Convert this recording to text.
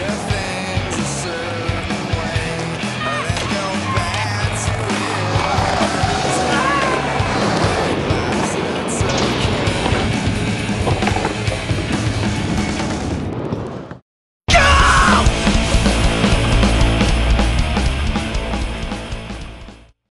yes.